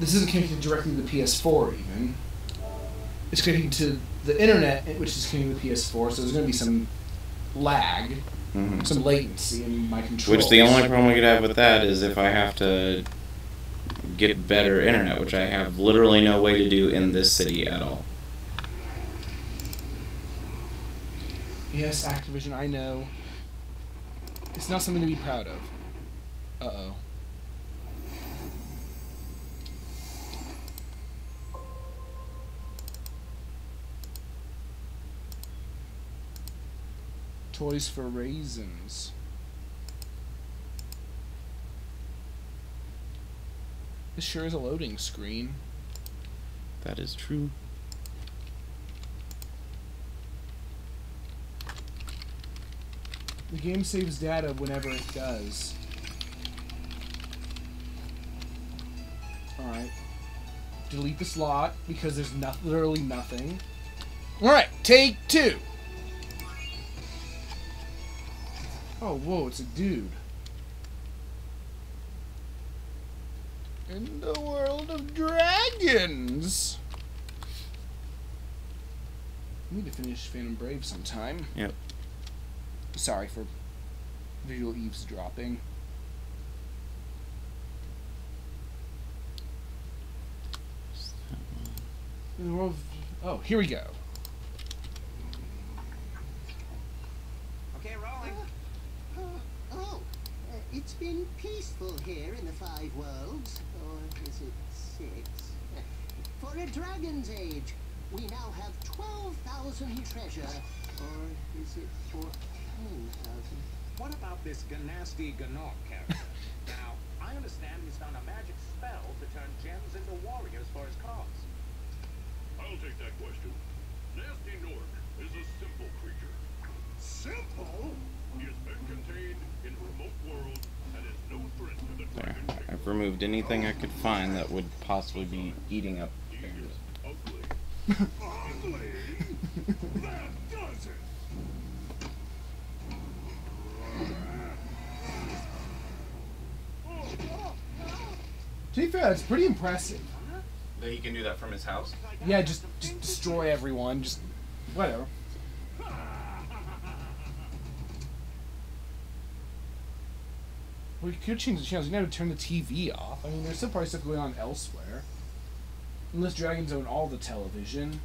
this isn't connected directly to the PS4 even. It's connected to the internet, which is connected to the PS4. So there's going to be some lag, Mhm. some latency in my control. Which the only problem we could have with that is if I have to get better internet, which I have literally no way to do in this city at all. Yes, Activision, I know. It's not something to be proud of. Uh oh. Toys for raisins. This sure is a loading screen. That is true. The game saves data whenever it does. Alright. Delete the slot because there's no- literally nothing. Alright, take two. Oh, whoa, it's a dude. In the world of dragons! I need to finish Phantom Brave sometime. Yep. Sorry for visual eavesdropping. In the world of- Oh, here we go. Okay, rolling. Uh, oh, uh, it's been peaceful here in the Five Worlds. Or is it six? Uh, For a Dragon's Age, we now have 12,000 treasure. Or is it 14,000? What about this Ganasty Ganok character? now, I understand he's found a magic spell to turn gems into warriors for his cause. I'll take that question. Gnasty Gnorc is a simple creature. Simple? He has been contained in a remote world and is no threat to the There. I've removed anything I could find that would possibly be eating up. He is ugly. ugly? That does it! To be fair, that's pretty impressive. That he can do that from his house? Yeah, just just destroy everyone. Just whatever. We could change the channels. You never turn the TV off. I mean, there's still probably stuff going on elsewhere. Unless dragons own all the television.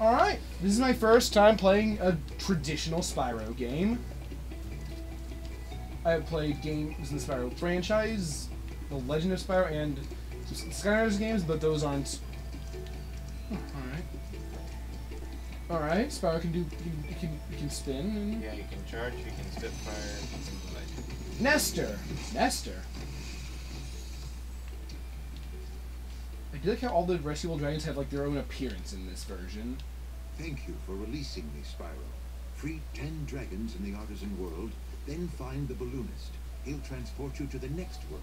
Alright, this is my first time playing a traditional Spyro game. I have played games in the Spyro franchise, The Legend of Spyro, and Skylanders games, but those aren't. Alright, Spyro can do. Can, can, can spin. And... Yeah, you can charge, you can spit fire, things like Nestor! Nestor! I do like how all the Resident Dragons have like their own appearance in this version. Thank you for releasing me, Spyro. Free ten dragons in the artisan world, then find the balloonist. He'll transport you to the next world.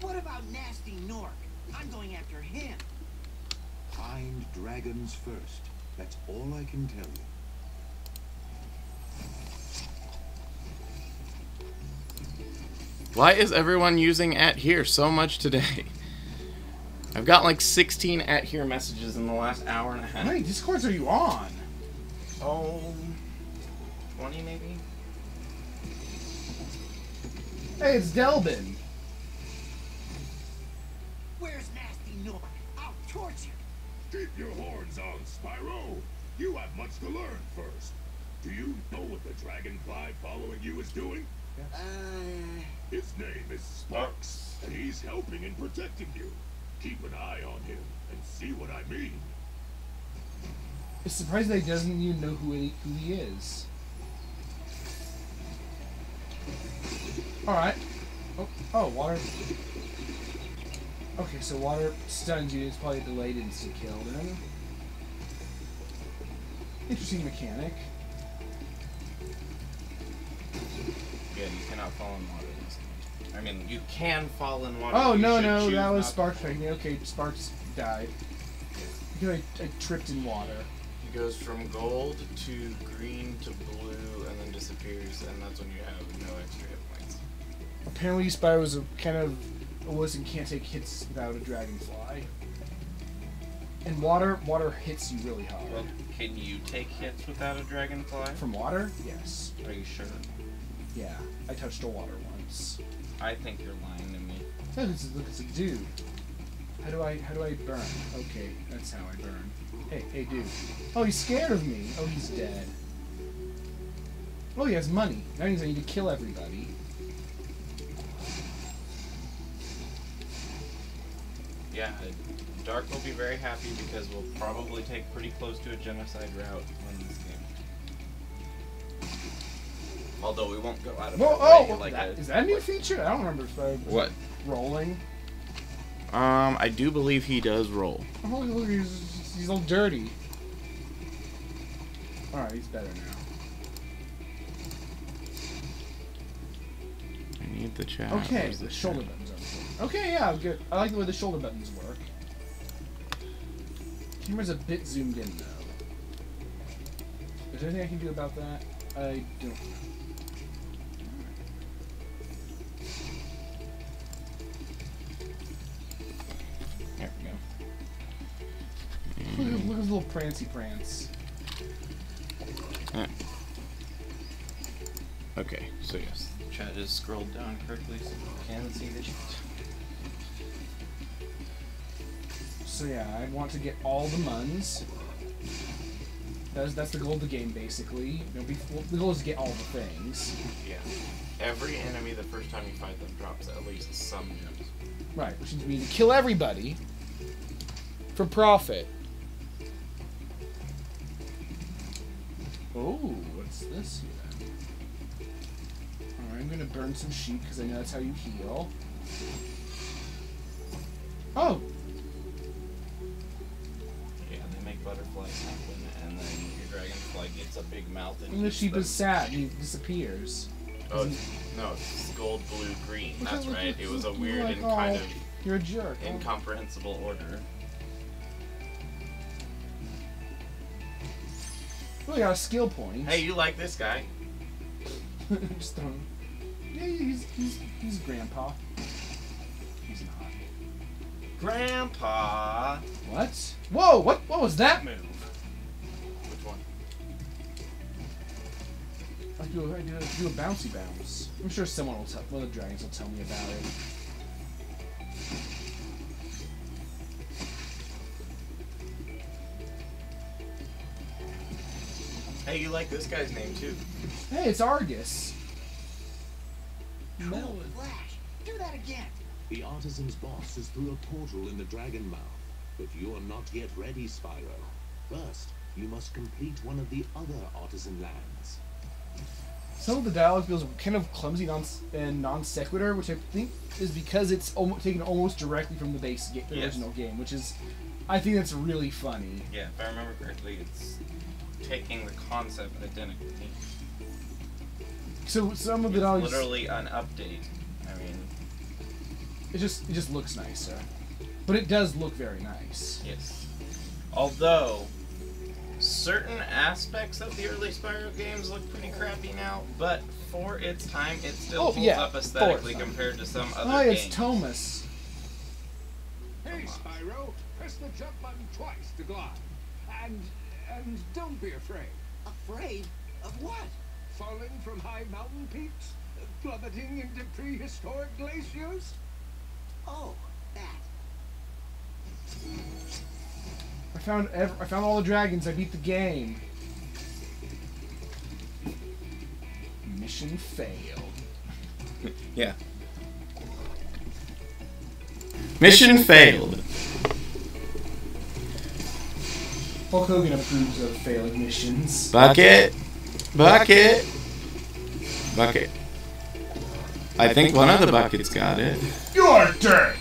What about Gnasty Gnorc? I'm going after him. Find dragons first. That's all I can tell you. Why is everyone using at here so much today? I've got like 16 at here messages in the last hour and a half. How half. many discords are you on? Oh, 20 maybe? Hey, it's Delbin. Where's Gnasty Gnorc? I'll torch him. Keep your horns on, Spyro. You have much to learn first. Do you know what the dragonfly following you is doing? Uh, His name is Sparks, and he's helping and protecting you. Keep an eye on him and see what I mean. It's surprising that he doesn't even know who he, who he is. Alright. Oh, oh, water. Okay, so water stuns you. It's probably delayed instant kill then. Interesting mechanic. Yeah, you cannot fall in water in this game. I mean, you can fall in water. Oh, you no, no, that was not- Sparks. Okay, Sparks died. Because I, I tripped in water. He goes from gold to green to blue and then disappears, and that's when you have no extra hit points. Apparently, Spyro was a kind of Wilson can't take hits without a dragonfly. And water, water hits you really hard. Well, can you take hits without a dragonfly? From water, yes. Are you sure? Yeah, I touched a water once. I think you're lying to me. Look, it's, look, it's a dude. How do I, how do I burn? Okay, that's how I burn. Hey, hey, dude. Oh, he's scared of me. Oh, he's dead. Oh, he has money. That means I need to kill everybody. Yeah, Dark will be very happy because we'll probably take pretty close to a genocide route in this game. Although we won't go out of Whoa, our way oh, like that, a, is that a new feature? I don't remember if I What? rolling. Um, I do believe he does roll. Oh, look, look, he's, he's all dirty. Alright, he's better now. I need the chat. Okay, Where's the chat? shoulder buttons are important. Okay, yeah, good. I like the way the shoulder buttons work. Camera's a bit zoomed in though. Is there anything I can do about that? I don't. know. There we go. Look at, look at his little prancy prance. Okay, so yes, chat is scrolled down correctly so you can see the chat. So yeah, I want to get all the muns. That's, that's the goal of the game, basically. Be, the goal is to get all the things. Yeah. Every enemy the first time you fight them drops at least some gems. Right, which means we need to kill everybody for profit. Oh, what's this here? Alright, I'm gonna burn some sheep because I know that's how you heal. Oh, make butterflies happen, and then your dragonfly gets a big mouth and and the sheep is sad and he disappears. Oh, it's- no, it's gold, blue, green. Look That's at- right. It was a weird like, and kind oh, of You're a jerk. Oh. incomprehensible order. Really got a skill point. Hey, you like this guy? Just don't. Yeah, he's he's he's grandpa. He's not. Grandpa. What? Whoa! What? What was that move? Do a, I do a, do a bouncy bounce. I'm sure someone will tell. One of the dragons will tell me about it. Hey, you like this guy's name too? Hey, it's Argus. Cool flash. Do that again. The artisan's boss is through a portal in the Dragon Mouth, but you're not yet ready, Spyro. First, you must complete one of the other artisan lands. Some of the dialogue feels kind of clumsy non- and non sequitur, which I think is because it's almost taken almost directly from the base ga- Yes. original game, which is, I think that's really funny. Yeah, if I remember correctly, it's taking the concept identically. So some of the dialogue, literally an update. I mean, it just it just looks nicer, but it does look very nice. yes. Although certain aspects of the early Spyro games look pretty crappy now, but for its time, it still Oh, holds yeah, up aesthetically compared to some other Oh, it's games. Tomas. Hey, Spyro, press the jump button twice to glide. And, and don't be afraid. Afraid of what? Falling from high mountain peaks? Plummeting into prehistoric glaciers? Oh, found ev- I found all the dragons. I beat the game. Mission failed. Yeah. Mission failed. Hulk Hogan approves of failing missions. Bucket. Bucket. Bucket. I think one of the buckets got it. You're dirt.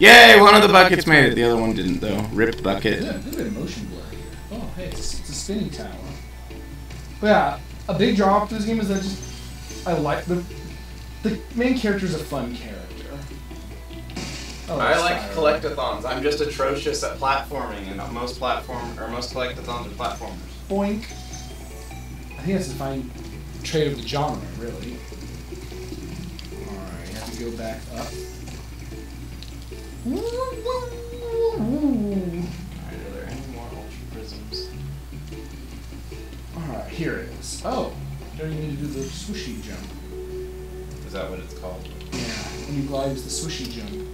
Yay, one of the buckets made it. The other one didn't, though. Rip bucket. Yeah, a good bit of motion blur here. Oh, hey, it's, it's a spinning tower. But yeah, a big draw to this game is that just I like the the main character is a fun character. Oh, I like Spyro. collectathons. I'm just atrocious at platforming, and most platform or most collectathons are platformers. Boink. I think that's the fine trait of the genre, really. Alright, you have to go back up. Alright, are there any more ultra prisms? Alright, here it is. Oh, don't even need to do the swishy jump. Is that what it's called? Yeah, when you glide, it's the swishy jump.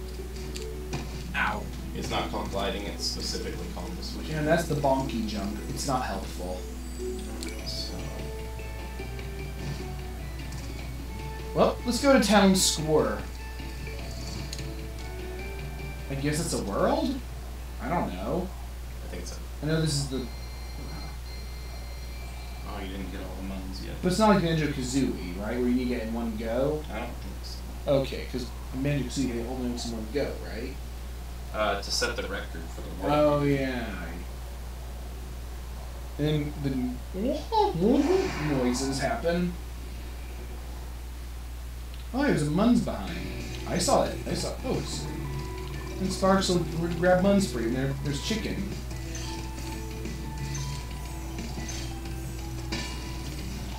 Ow. It's not called gliding, it's specifically called the switch. Yeah, that's the bonky jump. It's not helpful. So, Well, let's go to town square. I guess it's a world? I don't know. I think so. I know this is the. Oh, you didn't get all the muns yet. But it's not like Banjo Kazooie, right? Where you need to get in one go? I don't think so. Okay, because Banjo Kazooie, you all notes in one go, right? Uh, to set the record for the world. Oh, yeah. And the noises happen. Oh, there's a Muns behind. I saw it. I saw. Oh, it's, and Sparks will grab Muns for you. And there, there's chicken.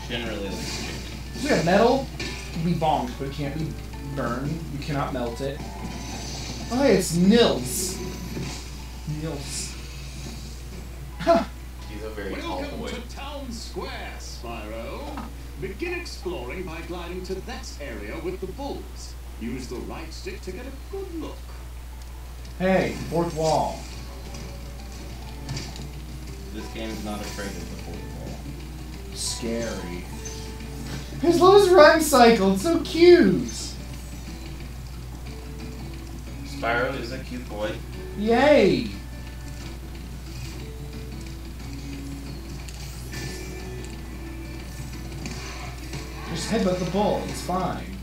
Generally likes chicken. So yeah, metal can be bonked, but it can't be burned. You cannot melt it. Oh, hey, it's Nils. Nils. Huh. He's a very tall Welcome boy. to Town Square, Spyro. Begin exploring by gliding to that area with the bulls. Use the right stick to get a good look. Hey, fourth wall. This game's not afraid of the fourth wall. Scary. His little run cycle, it's so cute. Spyro is a cute boy. Yay! Just headbutt the bull, it's fine.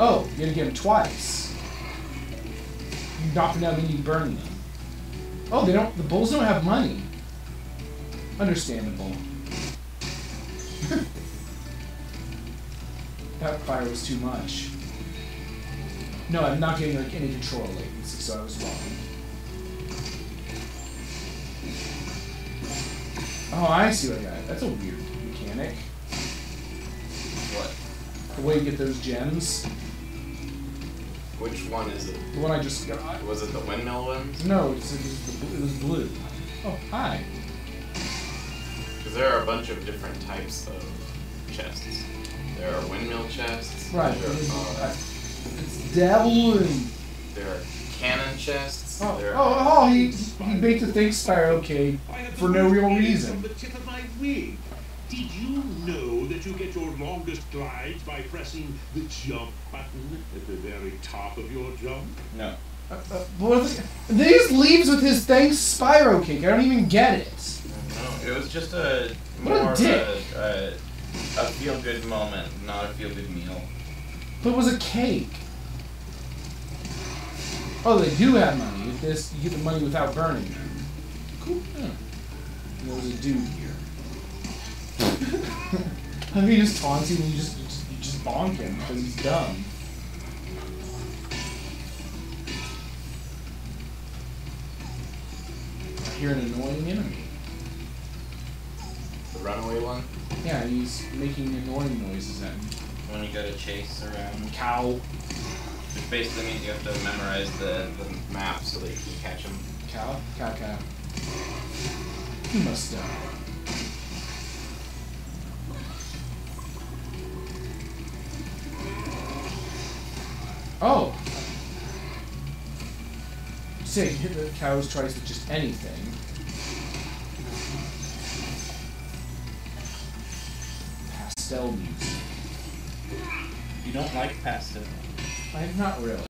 Oh, you gotta get him twice. You knock them down, then you burn them. Oh, they don't. The bulls don't have money. Understandable. that fire was too much. No, I'm not getting like any control latency, so I was wrong. Oh, I see what I got. That's a weird mechanic. What? The way you get those gems. Which one is it? The one I just got. Was it the windmill ones? No, it's, it, was the, it was blue. Oh, hi. Because there are a bunch of different types of chests. There are windmill chests. Right. There uh, It's, are, it's dabbling. there are cannon chests. Oh, there oh, oh, he, he baked a thing Spyro, okay, I have for the no real hairs reason. Know that you get your longest glides by pressing the jump button at the very top of your jump? No. Uh, uh, what is it? He just leaves with his thanks Spyro kick. I don't even get it. No, it was just a What a more of a, a, a feel good moment, not a feel good meal. But it was a cake. Oh, they do have money. If this, you get the money without burning them. Cool. Yeah. And there was a dude here. I mean, he just taunts you and you just, you just, you just bonk him because he's dumb. I hear an annoying enemy. The runaway one, Yeah, he's making annoying noises at me. when you go to chase around, mm, Cow. which basically means you have to memorize the, the map so that you can catch him. Cow? Cow, cow. He must die. Say, hit the cows twice with just anything. Pastel music. You don't like pastel. I'm not really.